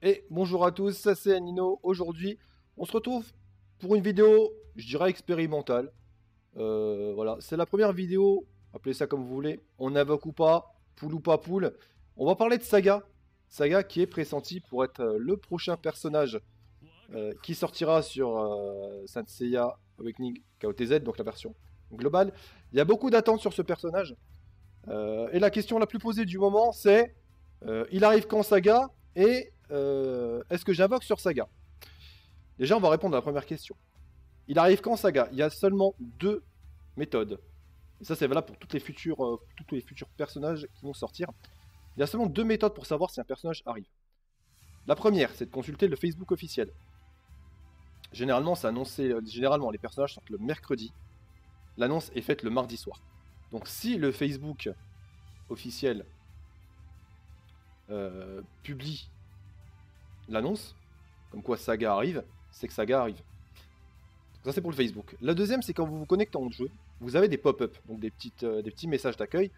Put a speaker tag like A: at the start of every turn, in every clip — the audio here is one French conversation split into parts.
A: Et bonjour à tous, ça c'est Nino. Aujourd'hui, on se retrouve pour une vidéo, je dirais expérimentale. Euh, voilà, c'est la première vidéo, appelez ça comme vous voulez. On invoque ou pas, poule ou pas poule. On va parler de Saga. Saga qui est pressenti pour être euh, le prochain personnage euh, qui sortira sur euh, Saint Seiya Awakening KOTZ, donc la version globale. Il y a beaucoup d'attentes sur ce personnage. Et la question la plus posée du moment, c'est il arrive quand Saga? Et euh, est-ce que j'invoque sur Saga? Déjà, on va répondre à la première question. Il arrive quand Saga? Il y a seulement deux méthodes. Et ça, c'est valable pour les euh, tous les futurs personnages qui vont sortir. Il y a seulement deux méthodes pour savoir si un personnage arrive. La première, c'est de consulter le Facebook officiel. Généralement, c'est annoncé. euh, Généralement, les personnages sortent le mercredi. L'annonce est faite le mardi soir. Donc, si le Facebook officiel publie l'annonce, comme quoi Saga arrive, c'est que Saga arrive. Donc ça c'est pour le Facebook. La deuxième, c'est quand vous vous connectez en jeu, vous avez des pop-up, donc des, euh, petits messages d'accueil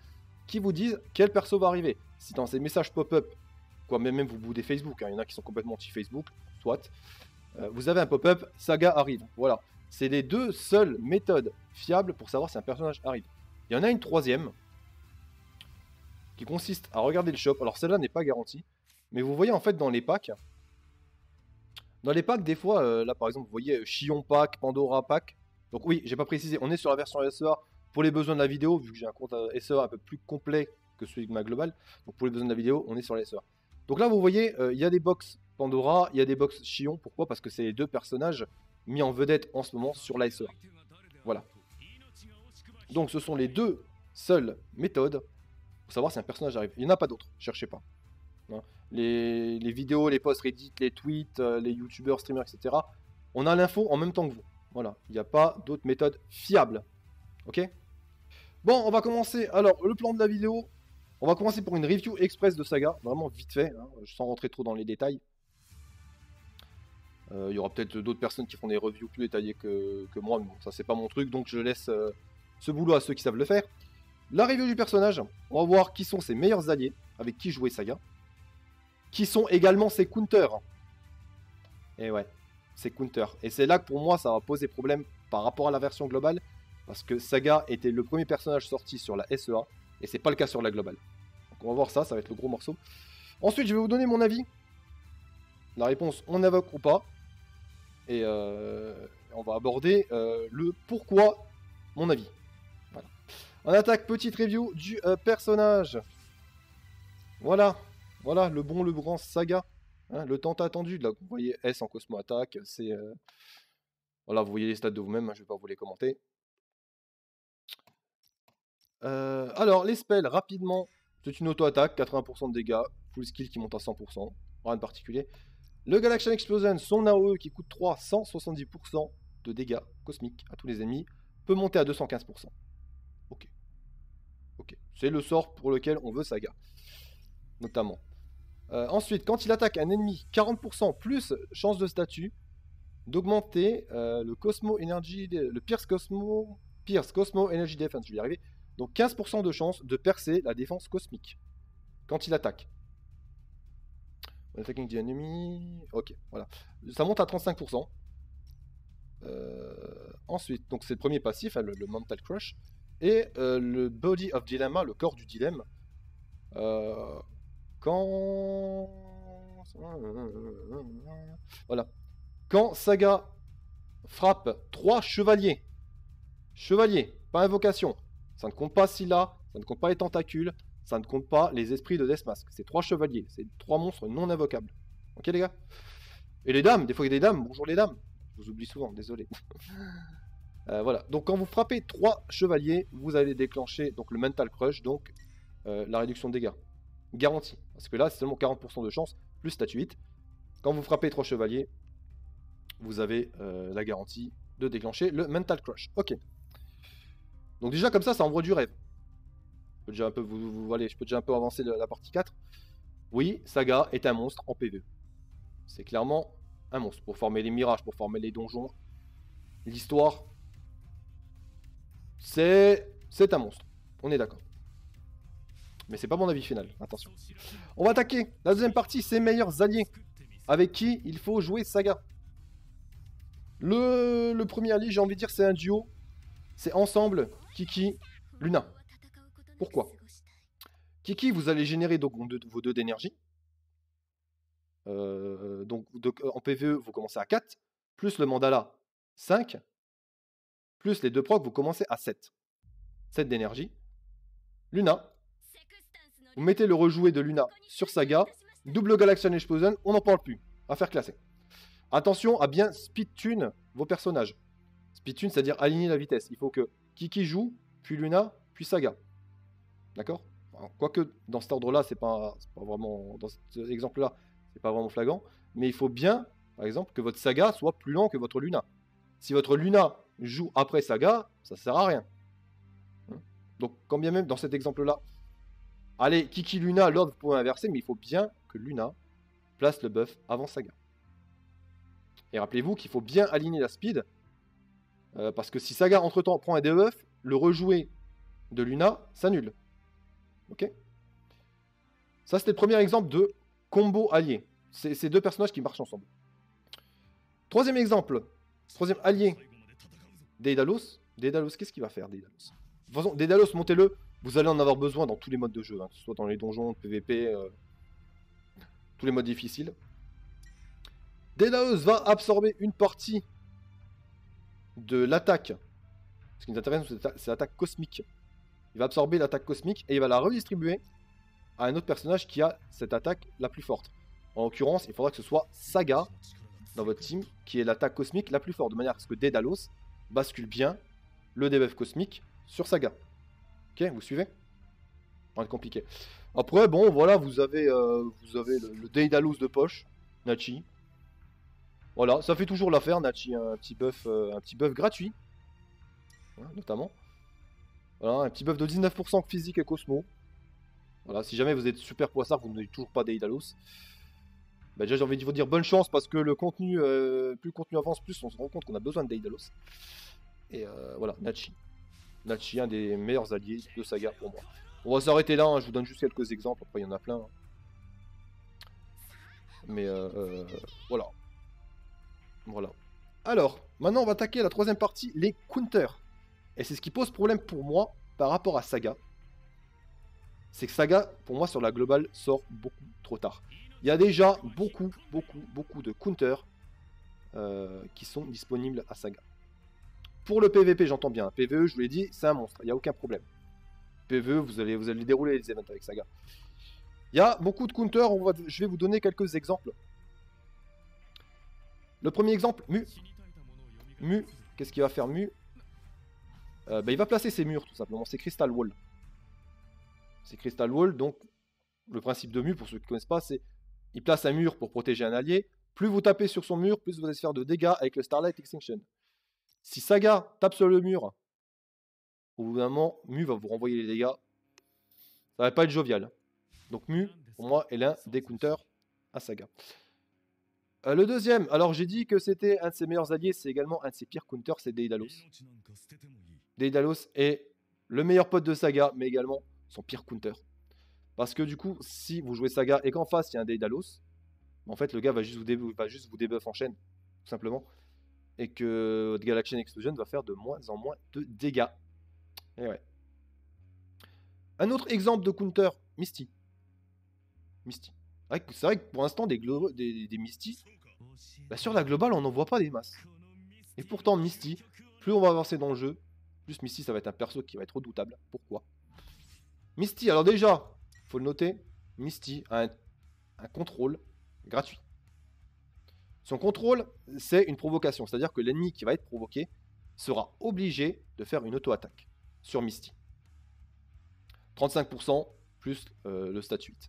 A: qui vous disent quel perso va arriver. Si dans ces messages pop-up, quoi même, même vous boudez Facebook, hein, il y en a qui sont complètement anti-Facebook, soit, euh, vous avez un pop-up, Saga arrive. Voilà. C'est les deux seules méthodes fiables pour savoir si un personnage arrive. Il y en a une troisième, qui consiste à regarder le shop. Alors celle-là n'est pas garantie, mais vous voyez en fait dans les packs, dans les packs des fois, euh, là par exemple vous voyez euh, Chion pack, Pandora pack. Donc oui, j'ai pas précisé, on est sur la version SEA pour les besoins de la vidéo, vu que j'ai un compte euh, SEA un peu plus complet que celui de ma globale. Donc pour les besoins de la vidéo, on est sur la SEA. Donc là vous voyez, il y a des box Pandora, il y a des box Chion. Pourquoi? Parce que c'est les deux personnages mis en vedette en ce moment sur la SEA. Voilà. Donc ce sont les deux seules méthodes pour savoir si un personnage arrive. Il n'y en a pas d'autres, cherchez pas. Hein. Les, vidéos, les posts Reddit, les tweets, euh, les youtubeurs, streamers, etc. On a l'info en même temps que vous. Voilà, il n'y a pas d'autres méthodes fiables. Ok? Bon, on va commencer. Alors, le plan de la vidéo. On va commencer pour une review express de Saga, vraiment vite fait, hein, sans rentrer trop dans les détails. Euh, Il y aura peut-être d'autres personnes qui font des reviews plus détaillées que, que moi, mais bon, ça c'est pas mon truc, donc je laisse euh, ce boulot à ceux qui savent le faire. La review du personnage, on va voir qui sont ses meilleurs alliés, avec qui jouer Saga. Qui sont également ses counters. Et ouais, ses counters. Et c'est là que pour moi ça va poser problème par rapport à la version globale, parce que Saga était le premier personnage sorti sur la SEA, et c'est pas le cas sur la globale. Donc on va voir ça, ça va être le gros morceau. Ensuite, je vais vous donner mon avis. La réponse, on invoque ou pas. Et euh, on va aborder euh, le pourquoi, mon avis. Voilà. On attaque, petite review du euh, personnage. Voilà, voilà, le bon, le saga. Hein, le tant attendu, là, vous voyez S en Cosmo Attack, c'est... euh, Voilà, vous voyez les stats de vous-même, hein, je vais pas vous les commenter. Euh, alors, les spells, rapidement, c'est une auto-attaque, 80% de dégâts, full skill qui monte à 100%, rien de particulier. Le Galaxian Explosion, son AOE qui coûte 3, 170% de dégâts cosmiques à tous les ennemis, peut monter à 215%. Ok. Ok. C'est le sort pour lequel on veut Saga. Notamment. Euh, ensuite, quand il attaque un ennemi, 40% plus chance de statut d'augmenter euh, le Cosmo Energy, le Pierce Cosmo, Pierce Cosmo Energy Defense, je vais y arriver. Donc 15% de chance de percer la défense cosmique quand il attaque. Attacking the enemy. Ok, voilà. Ça monte à 35%. Euh, ensuite, donc c'est le premier passif, hein, le, Mental Crush. Et le Body of Dilemma, le corps du dilemme. Quand. Voilà. Quand Saga frappe 3 chevaliers. Chevaliers, pas invocation. Ça ne compte pas Scylla, ça ne compte pas les tentacules, ça ne compte pas les esprits de Deathmask. C'est 3 chevaliers, c'est 3 monstres non invocables. Ok les gars? Et les dames, des fois il y a des dames, bonjour les dames. Je vous oublie souvent, désolé. Euh, voilà, donc quand vous frappez 3 chevaliers, vous allez déclencher donc le Mental Crush, donc euh, la réduction de dégâts. Garantie. Parce que là, c'est seulement 40% de chance, plus statut 8. Quand vous frappez 3 chevaliers, vous avez euh, la garantie de déclencher le Mental Crush. Ok. Donc déjà comme ça, ça envoie du rêve. Je peux déjà un peu, avancer la, la partie 4. Oui, Saga est un monstre en PvE. C'est clairement un monstre. Pour former les mirages, pour former les donjons. L'histoire, c'est un monstre. On est d'accord. Mais c'est pas mon avis final, attention. On va attaquer la deuxième partie, ses meilleurs alliés. avec qui il faut jouer Saga. Le, premier allié, j'ai envie de dire, c'est un duo. C'est ensemble, Kiki, Luna. Pourquoi? Kiki, vous allez générer donc vos deux d'énergie. Euh, donc en PVE, vous commencez à 4, plus le mandala 5, plus les deux procs, vous commencez à 7. 7 d'énergie. Luna, vous mettez le rejoué de Luna sur Saga, double Galaxian Explosion, on n'en parle plus. À faire classer. Attention à bien speed tune vos personnages. Speed tune, c'est-à-dire aligner la vitesse. Il faut que Kiki joue, puis Luna, puis Saga. D'accord? Quoique dans cet ordre-là, c'est pas, pas vraiment. Dans cet exemple-là, c'est pas vraiment flagrant. Mais il faut bien, par exemple, que votre Saga soit plus lent que votre Luna. Si votre Luna joue après Saga, ça sert à rien. Hein? Donc, quand bien même dans cet exemple-là, allez, Kiki Luna, l'ordre pouvez inverser, mais il faut bien que Luna place le buff avant Saga. Et rappelez-vous qu'il faut bien aligner la speed, euh, parce que si Saga entre-temps prend un debuff, le rejouer de Luna s'annule. Ok? Ça, c'était le premier exemple de combo allié. C'est ces deux personnages qui marchent ensemble. Troisième exemple. Troisième allié. Deidalos. Deidalos, qu'est-ce qu'il va faire, Deidalos De toute façon, montez-le. Vous allez en avoir besoin dans tous les modes de jeu, hein, que ce soit dans les donjons, PVP, euh, tous les modes difficiles. Deidalos va absorber une partie de l'attaque. Ce qui nous intéresse, c'est l'attaque cosmique. Il va absorber l'attaque cosmique et il va la redistribuer à un autre personnage qui a cette attaque la plus forte. En l'occurrence, il faudra que ce soit Saga dans votre team qui est l'attaque cosmique la plus forte, de manière à ce que Dédalos bascule bien le debuff cosmique sur Saga. Vous suivez? Pas compliqué. Après, bon, voilà, vous avez, euh, vous avez le, Dédalos de poche, Nachi. Voilà, ça fait toujours l'affaire, Nachi, un petit buff, euh, un petit buff gratuit, notamment. Voilà, un petit buff de 19% physique et Cosmo. Voilà, si jamais vous êtes super poissard, vous n'avez toujours pas d'Eidalos. Bah déjà j'ai envie de vous dire bonne chance parce que le contenu, euh, plus le contenu avance, plus on se rend compte qu'on a besoin d'Eidalos. Et euh, voilà, Nachi. Nachi, un des meilleurs alliés de Saga pour moi. On va s'arrêter là, hein, je vous donne juste quelques exemples, après il y en a plein. Hein. Mais euh, voilà. Voilà. Alors, maintenant on va attaquer la troisième partie, les counters. Et c'est ce qui pose problème pour moi par rapport à Saga. C'est que Saga, pour moi, sur la globale, sort beaucoup trop tard. Il y a déjà beaucoup, beaucoup, beaucoup de counters euh, qui sont disponibles à Saga. Pour le PVP, j'entends bien. PVE, je vous l'ai dit, c'est un monstre. Il n'y a aucun problème. PVE, vous allez, vous allez dérouler les events avec Saga. Il y a beaucoup de counters. Je vais vous donner quelques exemples. Le premier exemple, Mu. Mu, qu'est-ce qu'il va faire Mu? Euh, bah, il va placer ses murs tout simplement, c'est Crystal Wall. C'est Crystal Wall, donc le principe de Mu, pour ceux qui ne connaissent pas, c'est il place un mur pour protéger un allié. Plus vous tapez sur son mur, plus vous allez faire de dégâts avec le Starlight Extinction. Si Saga tape sur le mur, au bout d'un moment, Mu va vous renvoyer les dégâts. Ça va pas être jovial. Donc Mu, pour moi, est l'un des counters à Saga. Euh, le deuxième, alors j'ai dit que c'était un de ses meilleurs alliés, c'est également un de ses pires counters, c'est Deidalos. Deidalos est le meilleur pote de Saga, mais également son pire counter. Parce que du coup, si vous jouez Saga et qu'en face il y a un Deidalos, en fait le gars va juste vous, juste vous debuff en chaîne, tout simplement. Et que votre Galaxian Explosion va faire de moins en moins de dégâts. Et ouais. Un autre exemple de counter, Misty. Misty. C'est vrai que pour l'instant, des, des, des, Misty, bah, sur la globale, on n'en voit pas des masses. Et pourtant, Misty, plus on va avancer dans le jeu, plus Misty, ça va être un perso qui va être redoutable. Pourquoi? Misty, alors déjà, faut le noter, Misty a un, contrôle gratuit. Son contrôle, c'est une provocation, c'est-à-dire que l'ennemi qui va être provoqué sera obligé de faire une auto-attaque sur Misty. 35% plus euh, le stat 8.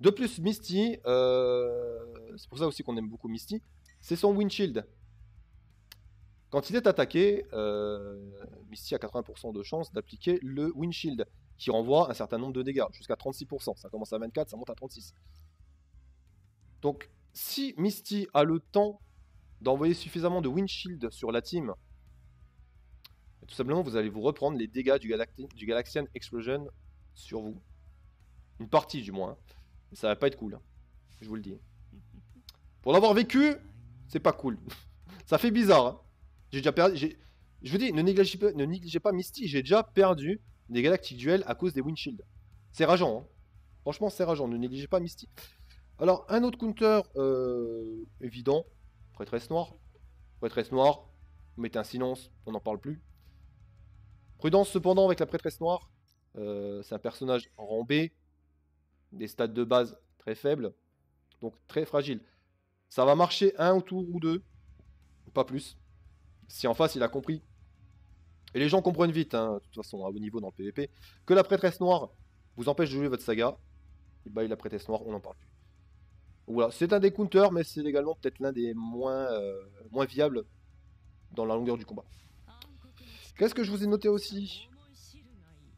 A: De plus, Misty, euh, c'est pour ça aussi qu'on aime beaucoup Misty, c'est son windshield. Quand il est attaqué, euh, Misty a 80% de chance d'appliquer le windshield, qui renvoie un certain nombre de dégâts, jusqu'à 36%. Ça commence à 24, ça monte à 36. Donc, si Misty a le temps d'envoyer suffisamment de windshield sur la team, tout simplement, vous allez vous reprendre les dégâts du, Galaxian Explosion sur vous. Une partie, du moins. Hein. Ça va pas être cool. Hein. Je vous le dis. Pour l'avoir vécu, c'est pas cool. ça fait bizarre. Hein. J'ai déjà perdu. Je vous dis, ne négligez pas, Misty, j'ai déjà perdu des Galactic Duels à cause des Windshield. C'est rageant, hein. Franchement, c'est rageant, ne négligez pas Misty. Alors, un autre counter euh, évident, prêtresse noire. Prêtresse noire, mettez un silence, on n'en parle plus. Prudence cependant avec la prêtresse noire. Euh, c'est un personnage B, des stats de base très faibles, donc très fragile. Ça va marcher un tour ou deux, pas plus. Si en face il a compris et les gens comprennent vite, hein, de toute façon, à haut niveau dans le PvP, que la prêtresse noire vous empêche de jouer votre saga. Et bah, la prêtresse noire, on n'en parle plus. C'est un des counters, mais c'est également peut-être l'un des moins, euh, moins viables dans la longueur du combat. Qu'est-ce que je vous ai noté aussi?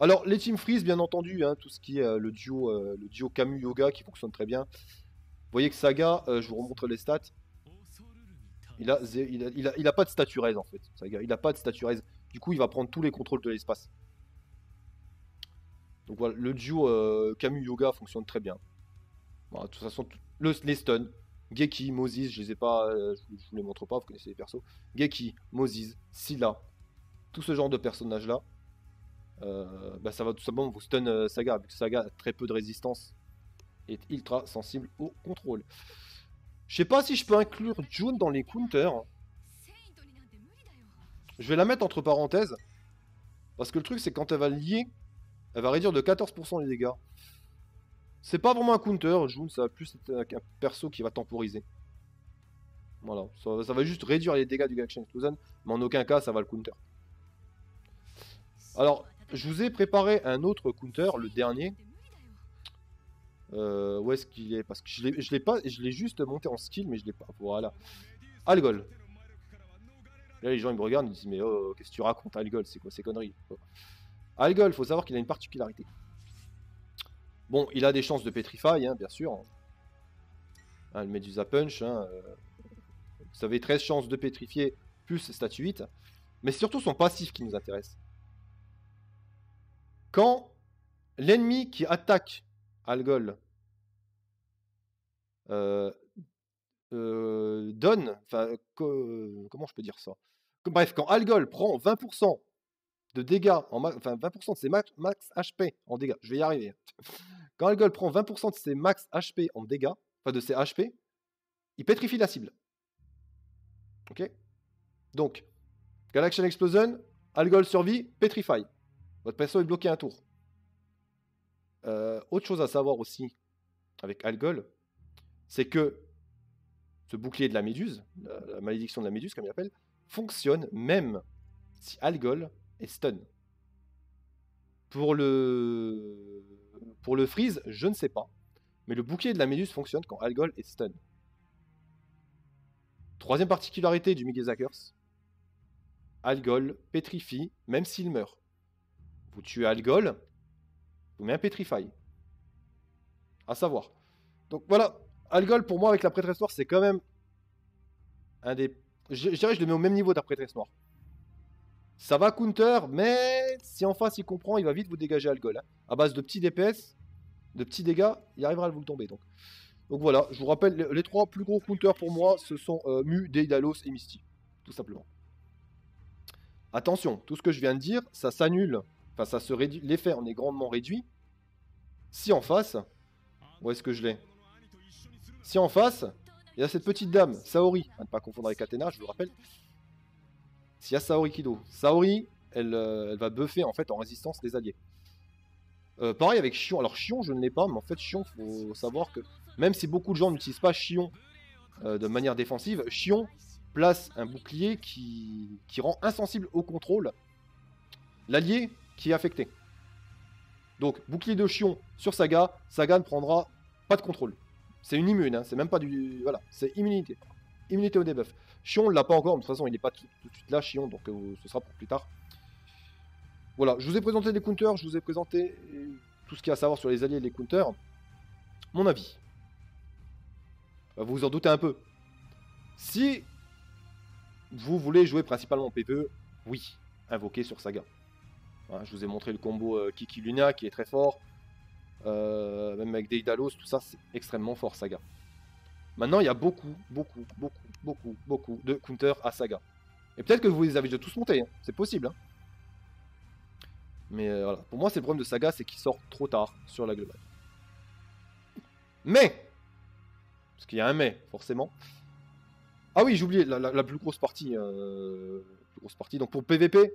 A: Alors, les Team Freeze, bien entendu, hein, tout ce qui est euh, le, duo, euh, duo Camus Yoga qui fonctionne très bien. Vous voyez que Saga, je vous remontre les stats. Il a, pas de statue raise en fait. Saga. Il a pas de statue raise. Du coup, il va prendre tous les contrôles de l'espace. Donc voilà, le duo Camus Yoga fonctionne très bien. de toute façon, le, les stuns, Geki, Moses, je les ai pas, euh, je, vous les montre pas, vous connaissez les persos. Geki, Moses, Scylla, tout ce genre de personnages là, euh, bah, ça va tout simplement vous stun Saga, vu que Saga a très peu de résistance et ultra sensible au contrôle. Je sais pas si je peux inclure June dans les counters. Je vais la mettre entre parenthèses. Parce que le truc, c'est quand elle va lier, elle va réduire de 14% les dégâts. C'est pas vraiment un counter, June, ça va plus être un perso qui va temporiser. Voilà, ça, va juste réduire les dégâts du Galaxian Explosion, mais en aucun cas ça va le counter. Alors, je vous ai préparé un autre counter, le dernier. Euh, où est-ce qu'il est? Parce que je l'ai pas, je l'ai juste monté en skill, mais je l'ai pas. Voilà. Algol. Là, les gens ils me regardent, ils me disent Mais oh, qu'est-ce que tu racontes, Algol? C'est quoi ces conneries? Oh. Algol, faut savoir qu'il a une particularité. Bon, il a des chances de Petrify, hein, bien sûr. Hein, le Medusa Punch. Hein, euh, vous avez 13 chances de pétrifier, plus statut 8. Mais c'est surtout son passif qui nous intéresse. Quand l'ennemi qui attaque Algol euh, euh, donne, comment je peux dire ça? Bref, quand Algol prend 20% de dégâts, en enfin 20% de ses max, HP en dégâts, je vais y arriver. Quand Algol prend 20% de ses max HP en dégâts, enfin de ses HP, il pétrifie la cible. Ok? Donc, Galaxian Explosion, Algol survit, pétrify. Votre perso est bloqué un tour. Euh, autre chose à savoir aussi avec Algol, c'est que ce bouclier de la méduse, la malédiction de la méduse comme il appelle, fonctionne même si Algol est stun. Pour le... Pour le freeze, je ne sais pas. Mais le bouclier de la méduse fonctionne quand Algol est stun. Troisième particularité du Migezakers. Algol pétrifie même s'il meurt. Vous tuez Algol, vous mettez un Petrify. À savoir. Donc voilà, Algol pour moi avec la prêtresse noire, c'est quand même un des je, dirais je le mets au même niveau de la prêtresse noire. Ça va counter, mais si en face il comprend, il va vite vous dégager Algol. Hein. À base de petits DPS, de petits dégâts, il arrivera à vous le tomber. Donc, donc voilà, je vous rappelle, les, trois plus gros counters pour moi, ce sont euh, Mu, Deidalos et Misty. Tout simplement. Attention, tout ce que je viens de dire, ça s'annule. Enfin, ça se réduit. L'effet en est grandement réduit. Si en face. Où est-ce que je l'ai? Si en face, il y a cette petite dame, Saori, à ne pas confondre avec Athéna, je vous le rappelle. S'il y a Saori Kido, Saori, elle, euh, elle, va buffer en fait en résistance les alliés. Euh, pareil avec Chion, alors Chion je ne l'ai pas, mais en fait Chion, faut savoir que même si beaucoup de gens n'utilisent pas Chion euh, de manière défensive, Chion place un bouclier qui, qui rend insensible au contrôle l'allié qui est affecté. Donc bouclier de Chion sur Saga, Saga ne prendra pas de contrôle. C'est une immune, hein, c'est même pas du. Voilà, c'est immunité. Immunité au debuff. Chion l'a pas encore, de toute façon il n'est pas tout, de suite là, Chion, donc euh, ce sera pour plus tard. Voilà, je vous ai présenté des counters, je vous ai présenté tout ce qu'il y a à savoir sur les alliés et les counters. Mon avis. Vous vous en doutez un peu. Si vous voulez jouer principalement en PvE, oui, invoquez sur Saga. je vous ai montré le combo euh, Kiki Luna qui est très fort. Euh, même avec Deidalos, tout ça, c'est extrêmement fort, Saga. Maintenant, il y a beaucoup, beaucoup, beaucoup, beaucoup, beaucoup de counters à Saga. Et peut-être que vous les avez déjà tous montés, hein. c'est possible. Hein. Mais euh, voilà, pour moi, c'est le problème de Saga, c'est qu'il sort trop tard sur la globale. Mais, parce qu'il y a un mais, forcément. Ah oui, j'ai oublié la, plus grosse partie. Euh, plus grosse partie. Donc pour PVP,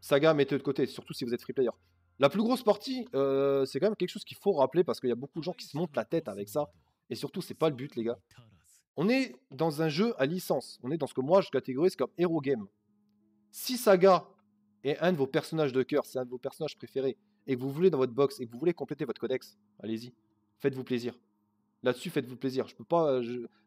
A: Saga, mettez de côté, surtout si vous êtes free player. La plus grosse partie, euh, c'est quand même quelque chose qu'il faut rappeler parce qu'il y a beaucoup de gens qui se montent la tête avec ça. Et surtout, c'est pas le but, les gars. On est dans un jeu à licence. On est dans ce que moi je catégorise comme hero game. Si Saga est un de vos personnages de cœur, c'est un de vos personnages préférés, et que vous voulez dans votre box et que vous voulez compléter votre codex, allez-y. Faites-vous plaisir. Là-dessus, faites-vous plaisir. Je peux pas.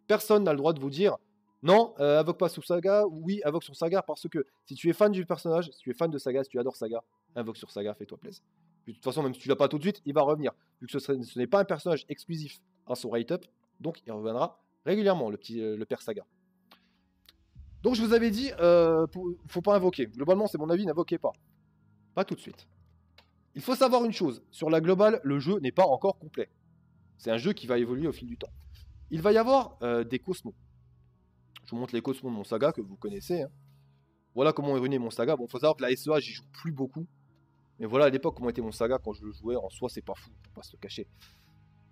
A: Personne n'a le droit de vous dire non, euh, invoque pas sur Saga, oui, invoque sur Saga, parce que si tu es fan du personnage, si tu es fan de Saga, si tu adores Saga, invoque sur Saga, fais-toi plaisir. de toute façon, même si tu l'as pas tout de suite, il va revenir. Vu que ce, n'est pas un personnage exclusif à son rate-up, donc il reviendra régulièrement, le petit euh, le père Saga. Donc je vous avais dit, euh, faut pas invoquer. Globalement, c'est mon avis, n'invoquez pas. Pas tout de suite. Il faut savoir une chose, sur la globale, le jeu n'est pas encore complet. C'est un jeu qui va évoluer au fil du temps. Il va y avoir euh, des cosmos. Je vous montre les cosmos de mon saga que vous connaissez. Hein. Voilà comment est ruiné mon saga. Bon, faut savoir que la SEA, j'y joue plus beaucoup. Mais voilà à l'époque comment était mon saga quand je le jouais. En soi, c'est pas fou, faut pas se le cacher.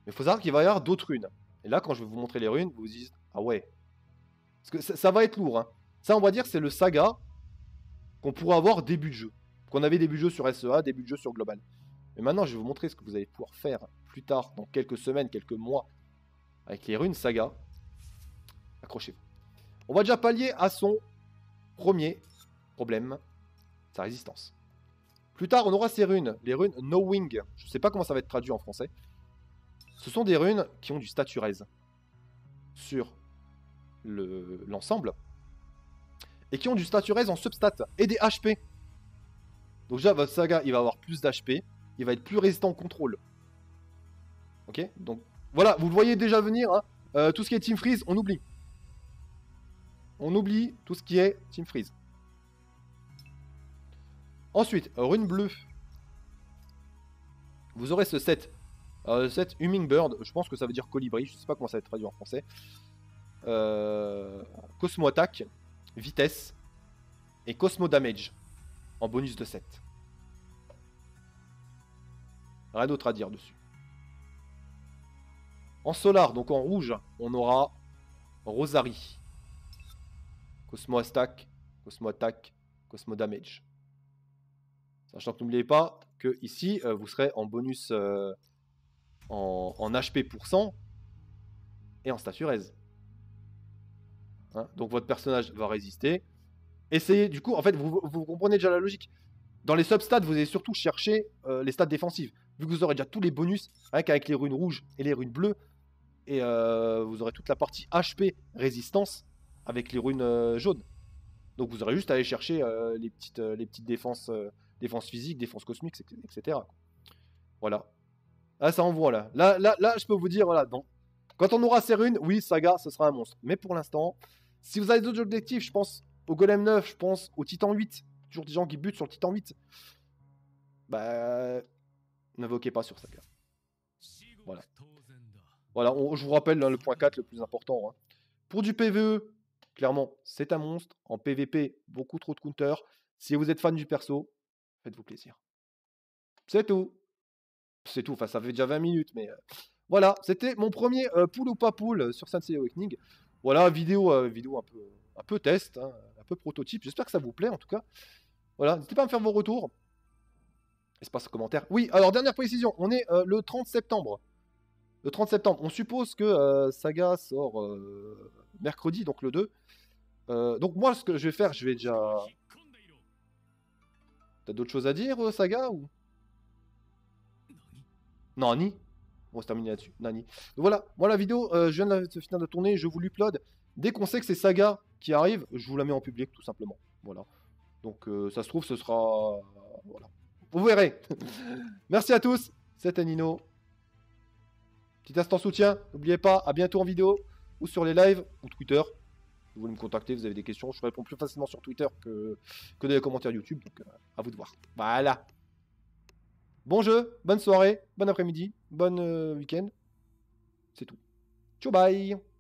A: Mais il faut savoir qu'il va y avoir d'autres runes. Et là, quand je vais vous montrer les runes, vous vous dites Ah ouais. Parce que ça, va être lourd. Hein. Ça, on va dire, c'est le saga qu'on pourra avoir début de jeu. Qu'on avait début de jeu sur SEA, début de jeu sur Global. Mais maintenant, je vais vous montrer ce que vous allez pouvoir faire plus tard, dans quelques semaines, quelques mois, avec les runes saga. Accrochez-vous. On va déjà pallier à son premier problème, sa résistance. Plus tard, on aura ces runes, les runes Knowing. Je ne sais pas comment ça va être traduit en français. Ce sont des runes qui ont du statut raise sur l'ensemble et qui ont du statut raise en substat et des HP. Donc déjà, votre saga, il va avoir plus d'HP, il va être plus résistant au contrôle. Ok Donc voilà, vous le voyez déjà venir. Hein. Euh, tout ce qui est Team Freeze, on oublie. On oublie tout ce qui est Team Freeze. Ensuite, rune bleue. Vous aurez ce set. Euh, set Hummingbird, je pense que ça veut dire colibri, je sais pas comment ça va être traduit en français. Euh, Cosmo Attack, vitesse et Cosmo Damage en bonus de 7. Rien d'autre à dire dessus. En solar, donc en rouge, on aura Rosary. Cosmo Attack, Cosmo Attack, Cosmo Damage. Sachant que n'oubliez pas que ici, euh, vous serez en bonus euh, en, HP pour 100 et en statut raise. Hein, donc votre personnage va résister. Essayez, du coup, en fait, vous, comprenez déjà la logique. Dans les substats, vous allez surtout chercher euh, les stats défensives. Vu que vous aurez déjà tous les bonus, avec les runes rouges et les runes bleues, et euh, vous aurez toute la partie HP résistance avec les runes euh, jaunes. Donc vous aurez juste à aller chercher les, petites, les petites défenses, défense physiques, défense cosmiques, etc. Voilà. Ah, ça envoie là. Là, là, là, je peux vous dire, voilà, quand on aura ces runes, oui, Saga, ce sera un monstre. Mais pour l'instant, si vous avez d'autres objectifs, je pense au Golem 9, je pense au Titan 8. Toujours des gens qui butent sur le Titan 8. Bah, n'invoquez pas sur Saga. Voilà. Voilà, je vous rappelle hein, le point 4 le plus important. Hein. Pour du PVE, clairement, c'est un monstre. En PVP, beaucoup trop de counters. Si vous êtes fan du perso, faites-vous plaisir. C'est tout. C'est tout. Enfin, ça fait déjà 20 minutes, mais euh, voilà. C'était mon premier euh, pool ou pas pool euh, sur Sensei Awakening. Voilà, vidéo, vidéo un peu, un peu test, hein, un peu prototype. J'espère que ça vous plaît en tout cas. Voilà, n'hésitez pas à me faire vos retours. Espace commentaire. Oui, alors dernière précision, on est le 30 septembre le 30 septembre. On suppose que Saga sort mercredi, donc le 2. Euh, donc moi, ce que je vais faire, je vais déjà... T'as d'autres choses à dire, Saga ou Nani On va se terminer là-dessus. Nani. Donc voilà, moi la vidéo, je viens de, finir de tourner, je vous l'upload. Dès qu'on sait que c'est Saga qui arrive, je vous la mets en public tout simplement. Voilà. Donc ça se trouve, ce sera... Voilà. Vous verrez. Merci à tous. C'était Nino. Petit instant soutien, n'oubliez pas, à bientôt en vidéo, ou sur les lives, ou Twitter. Vous voulez me contacter, vous avez des questions, je réponds plus facilement sur Twitter que, que dans les commentaires YouTube, donc euh, à vous de voir. Voilà. Bon jeu, bonne soirée, bon après-midi, bon euh, week-end. C'est tout. Ciao bye